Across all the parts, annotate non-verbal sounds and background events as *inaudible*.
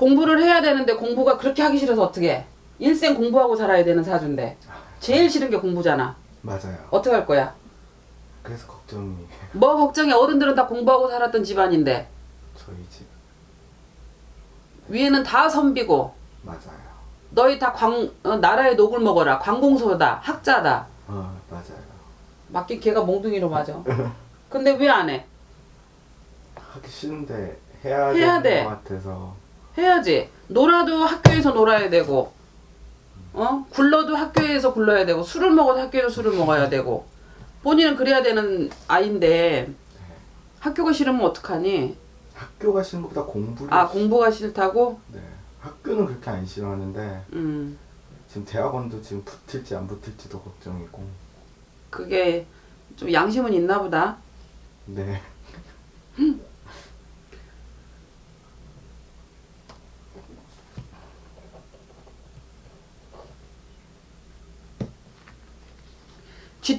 공부를 해야 되는데 공부가 그렇게 하기 싫어서 어떻게? 일생 공부하고 살아야 되는 사주인데 제일 싫은 게 공부잖아. 맞아요. 어떻게 할 거야? 그래서 걱정이 뭐 걱정해? 어른들은 다 공부하고 살았던 집안인데 저희 집 위에는 다 선비고 맞아요. 너희 다 광, 어, 나라의 녹을 먹어라. 관공서다. 학자다. 어 맞아요. 맡긴 걔가 몽둥이로 맞아. *laughs* 근데 왜 안 해? 하기 싫은데 해야, 해야 되는 돼. 것 같아서 해야지. 놀아도 학교에서 놀아야 되고, 어? 굴러도 학교에서 굴러야 되고, 술을 먹어도 학교에서 술을 먹어야 되고, 본인은 그래야 되는 아이인데, 학교가 싫으면 어떡하니? 학교가 싫은 것보다 공부를 아, 공부가 싫다고? 네 학교는 그렇게 안 싫어하는데 음, 지금 대학원도 지금 붙을지 안 붙을지도 걱정이고 그게 좀 양심은 있나 보다. 네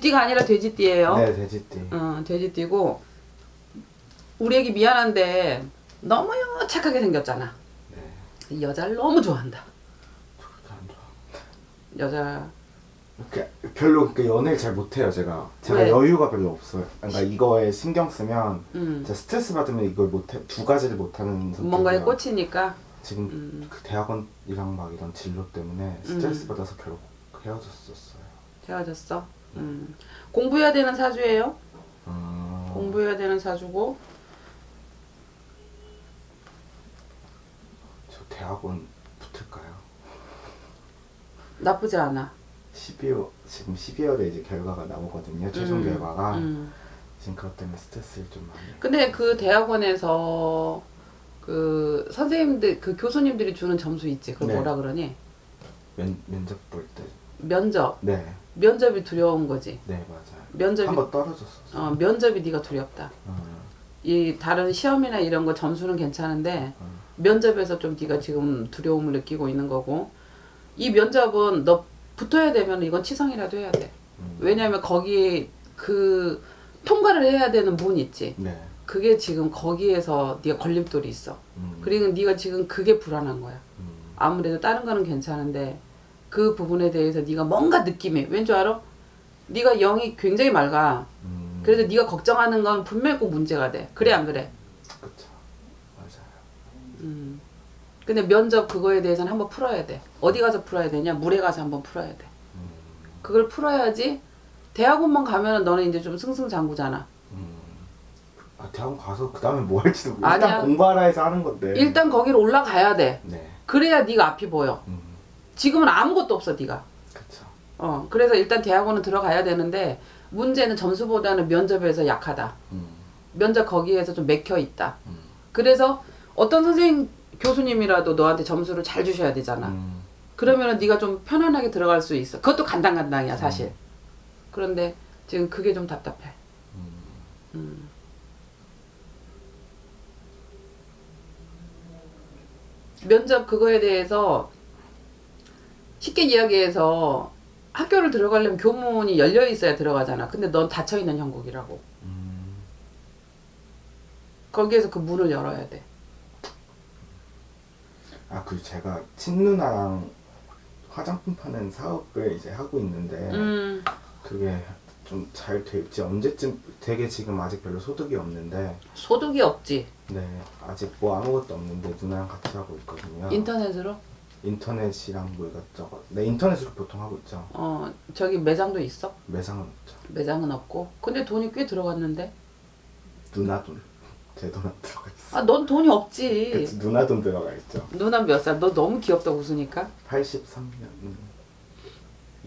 쥐띠가 아니라 돼지띠예요. 네, 돼지띠 어, 돼지띠고, 우리 애기 미안한데, 너무 착하게 생겼잖아. 네이 여자를 너무 좋아한다. 그렇게 안 좋아 여자, 이렇게 별로 그러니까 연애를 잘 못해요 제가 제가 왜? 여유가 별로 없어요 그러니까 이거에 신경 쓰면 음, 제가 스트레스 받으면 이걸 못해 두 가지를 못하는 뭔가에 꽂히니까, 지금 음. 그 대학원이랑 막 이런 진로 때문에 스트레스 받아서 결국 헤어졌었어요 헤어졌어. 음. 공부해야 되는 사주예요. 음, 공부해야 되는 사주고, 저 대학원 붙을까요? 나쁘지 않아. 12월 지금 12월에 이제 결과가 나오거든요 최종 음, 결과가 음. 지금 그것 때문에 스트레스를 좀 많이 근데 그 대학원에서 그 선생님들, 그 교수님들이 주는 점수 있지. 그걸 네. 뭐라 그러니? 면, 면접 볼 때 면접. 네, 면접이 두려운 거지. 네 맞아요 면접이, 한번 떨어졌었어요 어, 면접이 네가 두렵다. 음, 이 다른 시험이나 이런 거 점수는 괜찮은데 음. 면접에서 좀 네가 지금 두려움을 느끼고 있는 거고 이 면접은 너 붙어야 되면 이건 치성이라도 해야 돼. 음. 왜냐면 거기 그 통과를 해야 되는 문 있지. 네 그게 지금 거기에서 네가 걸림돌이 있어. 음, 그리고 네가 지금 그게 불안한 거야. 음, 아무래도 다른 거는 괜찮은데 그 부분에 대해서 네가 뭔가 느낌이 왠 줄 알아? 네가 영이 굉장히 맑아. 음. 그래서 네가 걱정하는 건 분명히 꼭 문제가 돼. 그래 안 그래? 그쵸 맞아요 음. 근데 면접 그거에 대해서는 한번 풀어야 돼. 어디 가서 풀어야 되냐? 물에 가서 한번 풀어야 돼. 음, 그걸 풀어야지 대학원만 가면은 너는 이제 좀 승승장구잖아. 음. 아 대학원 가서 그 다음에 뭐 할지도 모르- 일단. 공부하라 해서 하는 건데 일단 거기를 올라가야 돼. 네 그래야 네가 앞이 보여. 음, 지금은 아무것도 없어 네가. 그쵸 어. 그래서 일단 대학원은 들어가야 되는데 문제는 점수보다는 면접에서 약하다. 음, 면접 거기에서 좀 맥혀 있다. 음, 그래서 어떤 선생님 교수님이라도 너한테 점수를 잘 주셔야 되잖아. 음, 그러면은 네가 좀 편안하게 들어갈 수 있어. 그것도 간당간당이야 사실. 그런데 지금 그게 좀 답답해. 음. 음. 면접 그거에 대해서 쉽게 이야기해서 학교를 들어가려면 교문이 열려 있어야 들어가잖아. 근데 넌 닫혀 있는 형국이라고. 음. 거기에서 그 문을 열어야 돼. 아, 그 제가 친누나랑 화장품 파는 사업을 이제 하고 있는데 음, 그게 좀 잘 될지 언제쯤 되게 지금 아직 별로 소득이 없는데 소득이 없지. 네 아직 뭐 아무것도 없는데 누나랑 같이 하고 있거든요. 인터넷으로? 인터넷이랑 뭐 이것저것 네 인터넷으로 보통 하고 있죠. 어, 저기 매장도 있어? 매장은 없죠. 매장은 없고. 근데 돈이 꽤 들어갔는데. 누나 돈, *laughs* 제 돈 안 들어가 있어. 아, 넌 돈이 없지. 그치, 누나 돈 들어가 있죠. 누나 몇 살? 너 너무 귀엽다 웃으니까. 83년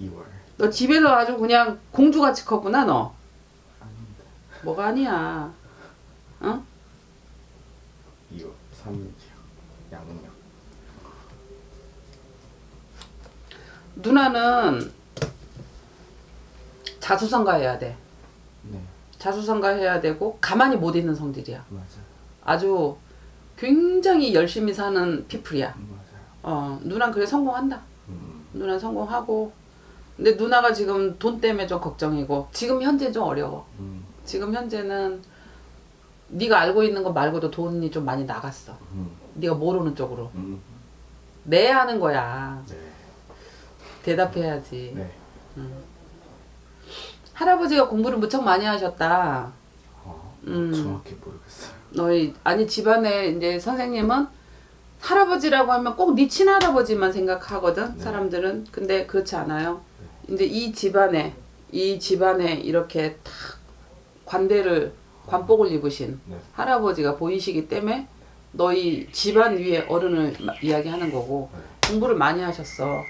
2월 너 집에서 아주 그냥 공주같이 컸구나 너. 아닌데 뭐가 아니야. 응? 2월 3일이요. 양력. 누나는 자수성가 해야 돼. 네 자수성가 해야 되고 가만히 못 있는 성질이야. 맞아요. 아주 굉장히 열심히 사는 피플이야. 맞아요. 어, 누나는 그래 성공한다. 음, 누나 성공하고. 근데 누나가 지금 돈 때문에 좀 걱정이고 지금 현재 좀 어려워. 음, 지금 현재는 네가 알고 있는 거 말고도 돈이 좀 많이 나갔어. 음, 네가 모르는 쪽으로. 음, 내야 하는 거야. 네, 대답해야지. 네. 할아버지가 공부를 무척 많이 하셨다. 어, 음. 정확히 모르겠어요. 너희 아니 집안에 이제 선생님은 할아버지라고 하면 꼭 네 친할아버지만 생각하거든 네. 사람들은 근데 그렇지 않아요 이제 이 집안에 이 집안에 이렇게 탁 관대를 관복을 입으신 네. 할아버지가 보이시기 때문에 너희 집안 위에 어른을 마- 이야기하는 거고 네. 공부를 많이 하셨어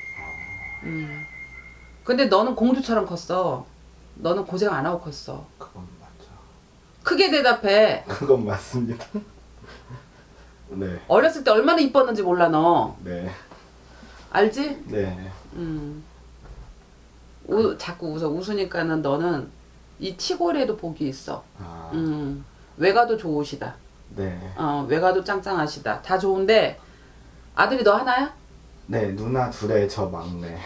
음. 근데 너는 공주처럼 컸어 너는 고생 안 하고 컸어 그건 맞죠. 크게 대답해 그건 맞습니다. *laughs* 네, 어렸을 때 얼마나 이뻤는지 몰라 너 네, 알지? 네. 음. 우, 자꾸 웃어 웃으니까는 너는 이 치골에도 복이 있어. 아, 음. 외가도 좋으시다. 네, 어, 외가도 짱짱하시다. 다 좋은데 아들이 너 하나야? 네. 누나 둘에 저 막내.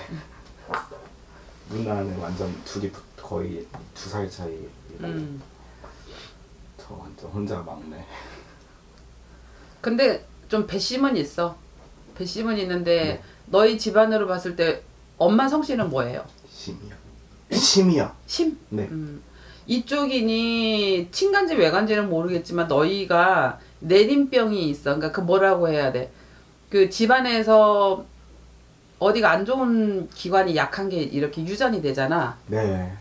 누나는 완전 둘이 붙- 거의 두 살 차이고 음. 저 완전 혼자 막내. 근데 좀 배심은 있어. 배심은 있는데 네. 너희 집안으로 봤을 때 엄마 성씨는 뭐예요? 심이요. 심이요. 심? 네. 음. 이쪽이니 친간지 외간지는 모르겠지만 너희가 내림병이 있어. 그러니까 그 뭐라고 해야 돼? 그 집안에서 어디가 안 좋은 기관이 약한 게 이렇게 유전이 되잖아. 네.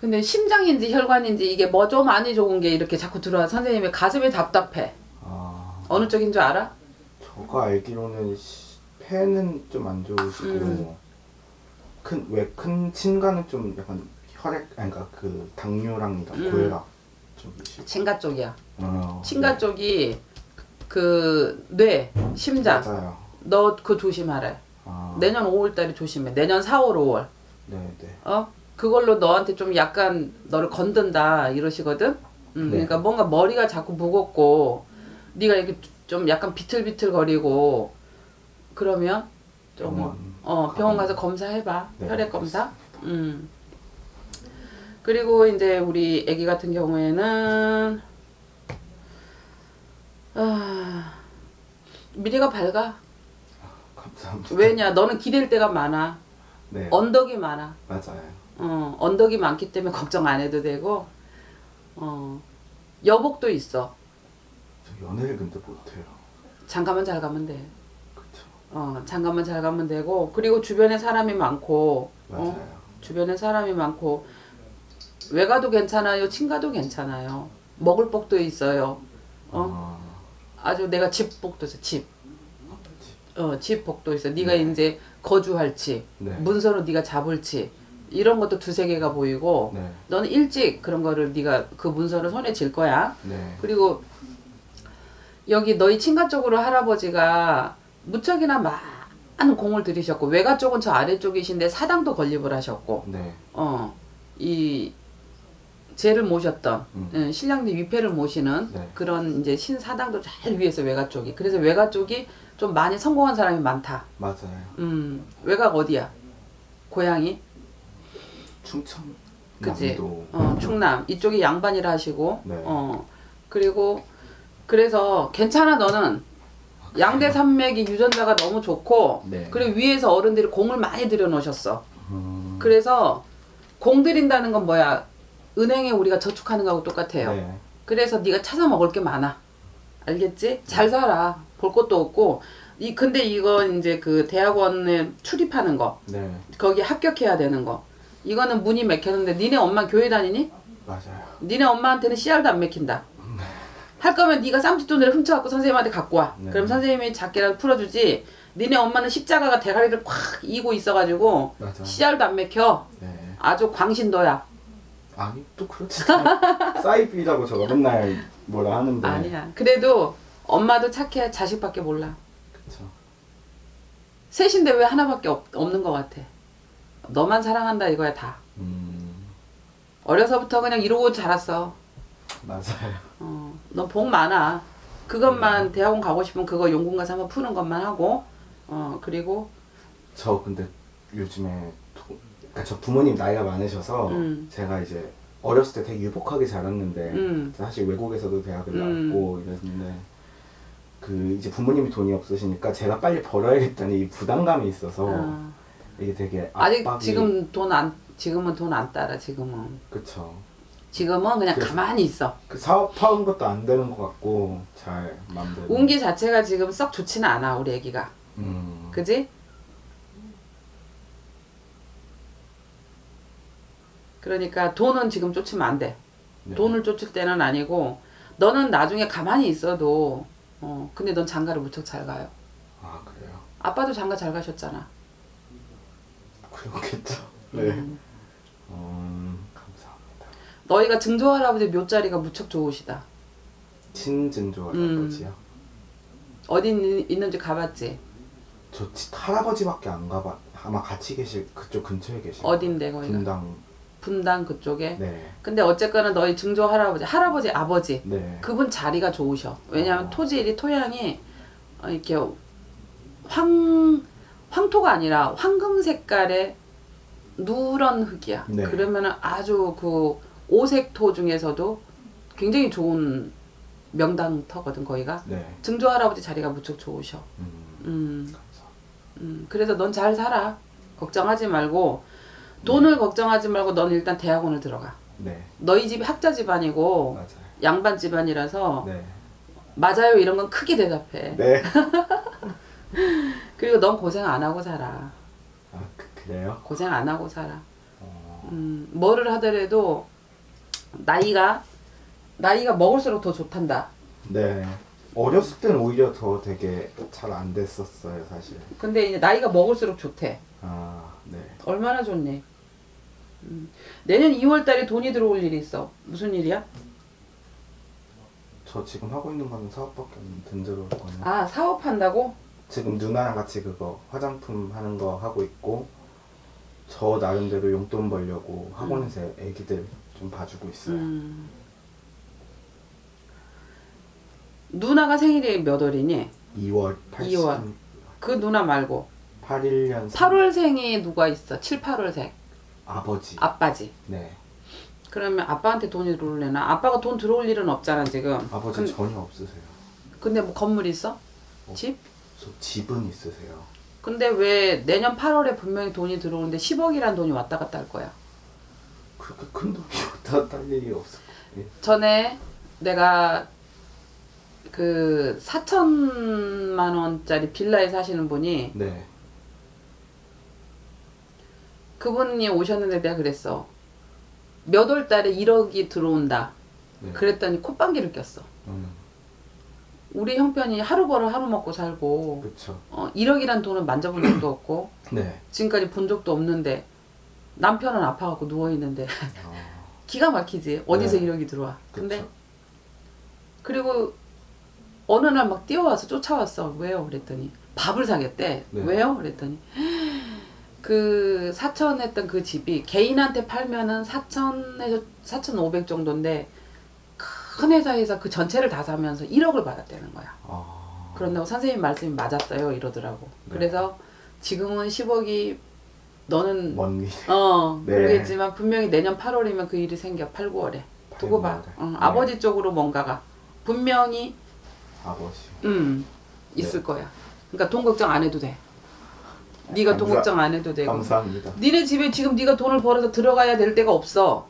근데 심장인지 혈관인지 이게 뭐 좀 많이 좋은 게 이렇게 자꾸 들어와 선생님의 가슴이 답답해. 아, 어느 쪽인 줄 알아? 저가 알기로는 시- 폐는 좀 안 좋으시고 음. 큰왜 큰 친가는 좀 약간 혈액 아니 그러니까 그 당뇨랑 음. 고혈압 쪽이시고. 친가 쪽이야. 어, 친가 쪽이 그 뇌, 심장. 맞아요. 너 그거 조심하래. 아, 내년 5월달에 조심해. 내년 4월, 5월. 네, 네. 어? 그걸로 너한테 좀 약간 너를 건든다 이러시거든. 음, 네. 그러니까 뭔가 머리가 자꾸 무겁고 네가 이렇게 좀 약간 비틀비틀 거리고 그러면 좀 병원 어, 병원 가서 검사해봐. 네, 혈액 검사. 음. 그리고 이제 우리 아기 같은 경우에는 아, 미래가 밝아. 감사합니다. 왜냐? 너는 기댈 데가 많아. 네, 언덕이 많아. 맞아요. 어, 언덕이 많기 때문에 걱정 안 해도 되고, 어, 여복도 있어. 저 연애를 근데 못해요. 장가만 잘 가면 돼. 그쵸. 어, 장가만 잘 가면 되고, 그리고 주변에 사람이 많고, 맞아요. 어, 주변에 사람이 많고, 외가도 괜찮아요, 친가도 괜찮아요. 먹을 복도 있어요. 어, 아, 아주 내가 집 복도 있어, 집. 집. 어, 집 복도 있어. 네가 네. 이제 거주할지, 네. 문서로 네가 잡을지, 이런 것도 두세 개가 보이고, 네, 너는 일찍 그런 거를 네가 그 문서를 손에 쥘 거야. 네, 그리고 여기 너희 친가 쪽으로 할아버지가 무척이나 많은 공을 들이셨고 외가 쪽은 저 아래쪽이신데 사당도 건립을 하셨고 네, 어이 제를 모셨던 음. 응, 신랑님 위패를 모시는 네. 그런 이제 신사당도 잘 위에서 외가 쪽이 그래서 외가 쪽이 좀 많이 성공한 사람이 많다. 맞아요. 음 외가가 어디야? 고향이 충청, 그치? 남도. 어, 충남 이쪽이 양반이라 하시고 네. 어 그리고 그래서 괜찮아 너는 양대 산맥이 유전자가 너무 좋고 네. 그리고 위에서 어른들이 공을 많이 들여 놓으셨어 음, 그래서 공 들인다는 건 뭐야 은행에 우리가 저축하는 거하고 똑같아요 네, 그래서 네가 찾아 먹을 게 많아 알겠지 잘 살아 볼 것도 없고 이 근데 이건 이제 그 대학원에 출입하는 거 네, 거기 합격해야 되는 거 이거는 문이 막혔는데 니네 엄마 교회 다니니? 맞아요. 니네 엄마한테는 씨알도 안 맥힌다. 할 거면 네가 쌈짓돈을 훔쳐갖고 선생님한테 갖고 와. 네. 그럼 선생님이 작게라도 풀어주지. 니네 엄마는 십자가가 대가리를 콱 이고 있어가지고 맞아. 씨알도 안 맥혀. 네. 아주 광신도야. 아니 또 그렇지. *laughs* 사이비라고 저가 맨날 뭐라 하는데. 아니야. 그래도 엄마도 착해. 자식밖에 몰라. 그쵸. 셋인데 왜 하나밖에 없, 없는 것 같아. 너만 사랑한다 이거야 다. 음, 어려서부터 그냥 이러고 자랐어. 맞아요. 어, 너복 많아. 그것만 대학원 가고 싶으면 그거 용군 가서 한번 푸는 것만 하고, 어, 그리고, 저 근데 요즘에 도, 그러니까 저 부모님 나이가 많으셔서 음. 제가 이제 어렸을 때 되게 유복하게 자랐는데 음. 사실 외국에서도 대학을 음. 나왔고 이랬는데 그 이제 부모님이 돈이 없으시니까 제가 빨리 벌어야겠다는 이 부담감이 있어서 어. 이게 되게 아직 압박이 지금 돈 안 지금은 돈 안 따라 지금은 그쵸 지금은 그냥 가만히 있어. 그 사업하는 것도 안 되는 것 같고 잘 맘대로 운기 자체가 지금 썩 좋지는 않아 우리 애기가. 음. 그지? 그러니까 돈은 지금 쫓으면 안 돼. 네. 돈을 쫓을 때는 아니고 너는 나중에 가만히 있어도 어 근데 넌 장가를 무척 잘 가요. 아 그래요 아빠도 장가 잘 가셨잖아. 그렇겠죠 네 음. 음, 감사합니다 너희가 증조 할아버지 묘자리가 무척 좋으시다. 친증조 음. 할아버지요 어디 있는- 있는 지 가봤지? 저 치- 할아버지밖에 안 가봐 아마 같이 계실 그쪽 근처에 계실 어딘데 거기가? 분당 분당 그쪽에. 네 근데 어쨌거나 너희 증조 할아버지, 할아버지 아버지 네. 그분 자리가 좋으셔. 왜냐면 어. 토질이 토양이 어, 이렇게 황 황토가 아니라 황금 색깔의 누런 흙이야. 네. 그러면은 아주 그 오색토 중에서도 굉장히 좋은 명당터거든 거기가. 네. 증조 할아버지 자리가 무척 좋으셔. 음, 음. 음. 그래서 넌 잘 살아. 걱정하지 말고 돈을 걱정하지 말고 넌 일단 대학원을 들어가. 네. 너희 집이 학자 집안이고 맞아요. 양반 집안이라서 네. 맞아요 이런 건 크게 대답해. 네. *laughs* 그리고 넌 고생 안 하고 살아. 아, 그, 그래요? 고생 안 하고 살아. 어, 음, 뭐를 하더라도 나이가 나이가 먹을수록 더 좋단다. 네. 어렸을 때는 오히려 더 되게 잘 안 됐었어요, 사실. 근데 이제 나이가 먹을수록 좋대. 아, 네. 얼마나 좋니? 음, 내년 2월 달에 돈이 들어올 일이 있어. 무슨 일이야? 저 지금 하고 있는 거는 사업밖에 안든 들어올 거는. 아 사업한다고? 지금 누나랑 같이 그거 화장품 하는 거 하고 있고 저 나름대로 용돈 벌려고 학원에서 애기들 좀 봐주고 있어요. 음. 누나가 생일이 몇 월이니? 2월 80 2월. 그 누나 말고 81년 8월생이 누가 있어? 7, 8월생. 아버지. 아빠지. 네. 그러면 아빠한테 돈이 들어올래나? 아빠가 돈 들어올 일은 없잖아 지금. 아버지 근, 전혀 없으세요. 근데 뭐 건물 있어? 어. 집? 저 집은 있으세요. 근데 왜 내년 8월에 분명히 돈이 들어오는데 10억이란 돈이 왔다 갔다 할 거야? 그렇게 큰 돈이 *laughs* 왔다 갔다 할 일이 없을 거예요. 전에 내가 그 4천만 원짜리 빌라에 사시는 분이 네. 그분이 오셨는데 내가 그랬어. 몇 월 달에 1억이 들어온다. 네. 그랬더니 콧방귀를 꼈어. 음, 우리 형편이 하루 벌어 하루 먹고 살고 그렇죠. 어, 1억이란 돈은 만져본 적도 없고 *clears throat* 네. 지금까지 본 적도 없는데 남편은 아파갖고 누워있는데 어, *laughs* 기가 막히지 어디서 네. 1억이 들어와 근데 그쵸. 그리고 어느 날 막 뛰어와서 쫓아왔어 왜요 그랬더니 밥을 사겠대 네. 왜요 그랬더니 그 사천 했던 그 집이 개인한테 팔면은 사천에서 사천오백 정도인데 큰 회사에서 그 전체를 다 사면서 1억을 받았다는 거야 아, 그런다고 선생님 말씀이 맞았어요 이러더라고 네. 그래서 지금은 10억이 너는 먼 길. 어 네. 그러겠지만 분명히 내년 8월이면 그 일이 생겨 8, 9월에 두고 봐 팔, 응, 네. 아버지 쪽으로 뭔가가 분명히 아버지. 음 있을 네. 거야 그러니까 돈 걱정 안 해도 돼 네가 돈 걱정 안 해도 되고 감사합니다. 니네 집에 지금 네가 돈을 벌어서 들어가야 될 데가 없어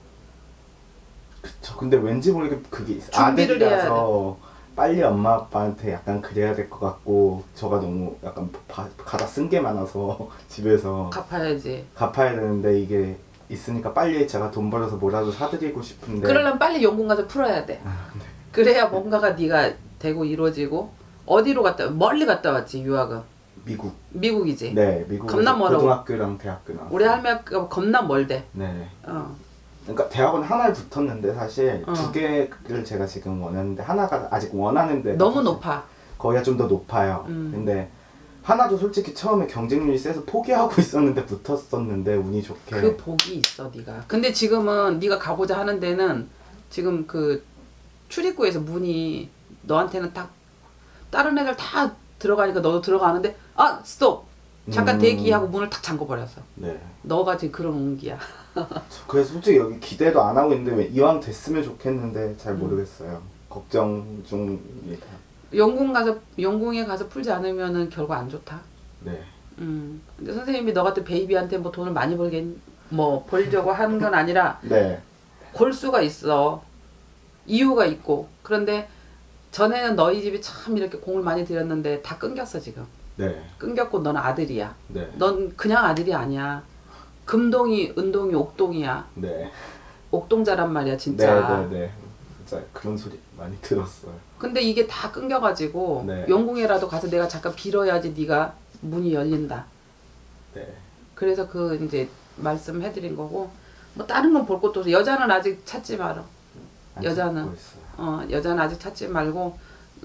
그쵸. 근데 왠지 모르게 그게 있어. 아들이라서 빨리 엄마 아빠한테 약간 그래야 될 것 같고 저가 너무 약간 바, 가다 쓴 게 많아서 *laughs* 집에서 갚아야지 갚아야 되는데 이게 있으니까 빨리 제가 돈 벌어서 뭐라도 사드리고 싶은데 그러려면 빨리 연금 가서 풀어야 돼 아, 네. 그래야 뭔가가 네가 되고 이루어지고 어디로 갔다 멀리 갔다 왔지 유학은 미국 미국이지 네 미국에서 겁나 멀어. 고등학교랑 대학교 나왔어요. 우리 할머니가 겁나 멀대 네. 어. 그러니까 대학원 하나에 붙었는데 사실 어. 두 개를 제가 지금 원하는데 하나가 아직 원하는데 너무 높아 거기가 좀 더 높아요. 음. 근데 하나도 솔직히 처음에 경쟁률이 세서 포기하고 *laughs* 있었는데 붙었었는데 운이 좋게 그 복이 있어 네가 근데 지금은 네가 가고자 하는 데는 지금 그 출입구에서 문이 너한테는 딱 다른 애들 다 들어가니까 너도 들어가는데 아 스톱 잠깐 음. 대기하고 문을 탁 잠궈 버렸어. 네. 너가 지금 그런 운기야. 저 그래서 솔직히 여기 기대도 안 하고 있는데 왜 이왕 됐으면 좋겠는데 잘 음. 모르겠어요. 걱정 중입니다. 영궁 가서 영궁에 가서 풀지 않으면은 결과 안 좋다. 네. 음. 근데 선생님이 너 같은 베이비한테 뭐 돈을 많이 벌겠 뭐 벌려고 하는 건 아니라 네. 골 수가 있어. 이유가 있고. 그런데 전에는 너희 집이 참 이렇게 공을 많이 들였는데 다 끊겼어 지금. 네. 끊겼고 너는 아들이야. 네. 넌 그냥 아들이 아니야. 금동이, 은동이, 옥동이야. 네. 옥동자란 말이야 진짜. 네, 네, 네. 진짜 그런 소리 많이 들었어요. 근데 이게 다 끊겨가지고 네. 영궁에라도 가서 내가 잠깐 빌어야지 네가 문이 열린다. 네. 그래서 그 이제 말씀해드린 거고 뭐 다른 건 볼 것도 없어. 여자는 아직 찾지 마라. 안 여자는? 어 여자는 아직 찾지 말고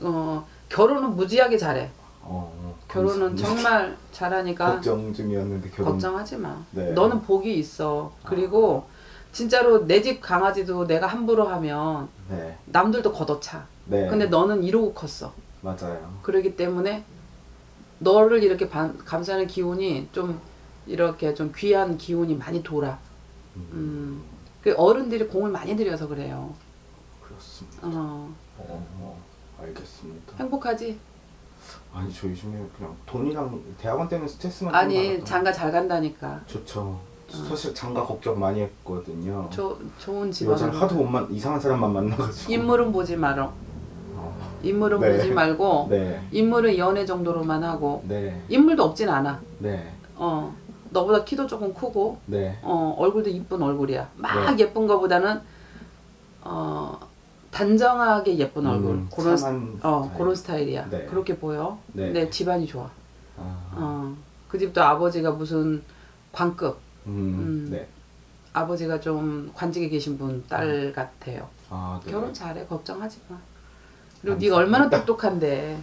어 결혼은 무지하게 잘해. 어, 어, 결혼은 감사합니다. 정말 잘하니까 *laughs* 걱정 중이었는데 결혼 걱정하지 마. 네. 너는 복이 있어. 그리고 진짜로 내 집 강아지도 내가 함부로 하면 네. 남들도 걷어차. 네. 근데 너는 이러고 컸어. 맞아요. 그러기 때문에 너를 이렇게 반- 감싸는 기운이 좀 이렇게 좀 귀한 기운이 많이 돌아. 음. 그 어른들이 공을 많이 들여서 그래요. 그렇습니다. 어. 어, 어, 알겠습니다. 행복하지? 아니 저 요즘에 그냥 돈이랑 대학원 때문에 스트레스만 좀 아니 받았던 장가 잘 간다니까. 좋죠. 사실 장가 걱정 많이 했거든요. 조, 좋은 여자 집안으로. 하도 못 만, 이상한 사람만 만나가지고. 인물은 보지 마라. 어, 인물은 네. 보지 말고 *laughs* 네, 인물은 연애 정도로만 하고 네, 인물도 없진 않아. 네, 어. 너보다 키도 조금 크고 네, 어, 얼굴도 이쁜 얼굴이야. 막 네. 예쁜 거보다는 어, 단정하게 예쁜 얼굴. 음, 그런 참한 어, 스타일. 그런 스타일이야. 네. 그렇게 보여. 네. 근데 집안이 좋아. 아, 어. 그 집도 아버지가 무슨 관급. 음, 음. 네. 아버지가 좀 관직에 계신 분 딸 같아요. 아, 네. 결혼 잘해. 걱정하지 마. 그리고. 네가 얼마나 똑똑한데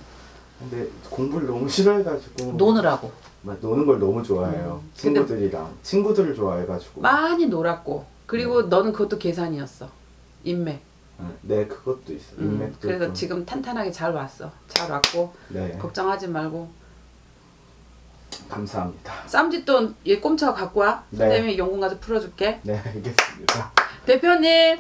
근데 공부를 너무 싫어해가지고 노느라고 막 노는 걸 너무 좋아해요. 음. 친구들이랑 친구들을 좋아해가지고. 많이 놀았고 그리고 너는 그것도 계산이었어. 인맥. 네, 그것도 있어. 요 음, 그래서 좀- 지금 탄탄하게 잘 왔어. 잘 왔고 네, 걱정하지 말고 감사합니다. 쌈짓돈 얘 꼼쳐 갖고 와. 네. 그다음에 연금 가서 풀어줄게. 네, 알겠습니다. 대표님